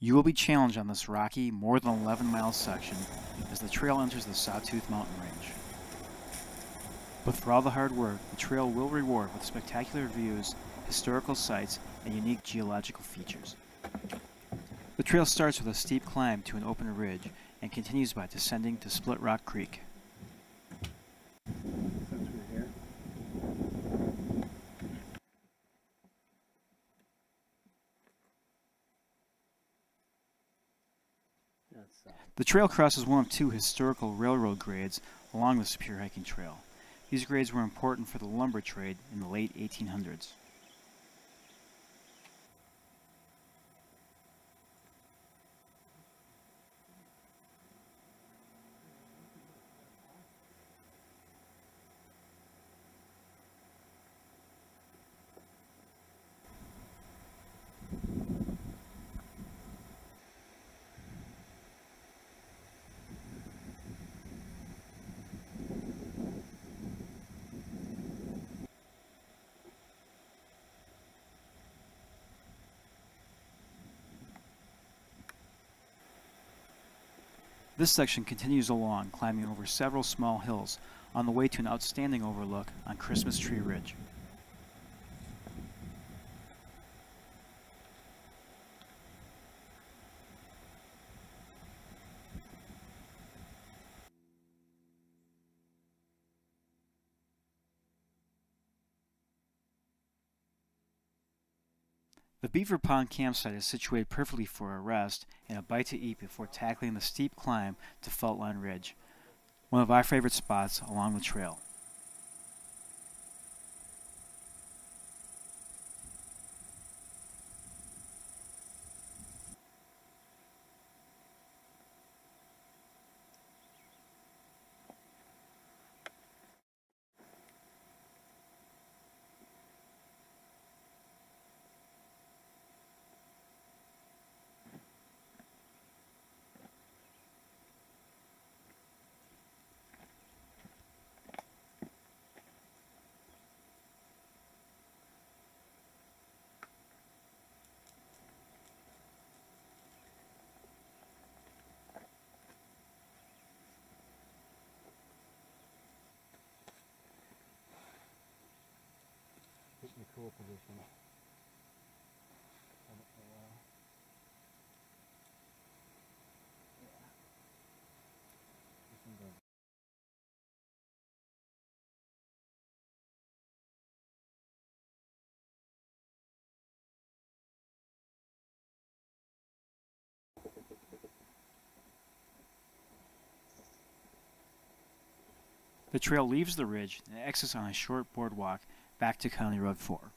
You will be challenged on this rocky, more than 11 mile section as the trail enters the Sawtooth Mountain Range. But for all the hard work, the trail will reward with spectacular views, historical sites, and unique geological features. The trail starts with a steep climb to an open ridge and continues by descending to Split Rock Creek. The trail crosses one of two historical railroad grades along the Superior Hiking Trail. These grades were important for the lumber trade in the late 1800s. This section continues along, climbing over several small hills on the way to an outstanding overlook on Christmas Tree Ridge. The Beaver Pond campsite is situated perfectly for a rest and a bite to eat before tackling the steep climb to Faultline Ridge, one of our favorite spots along the trail. One goes. The trail leaves the ridge and exits on a short boardwalk back to County Road 4.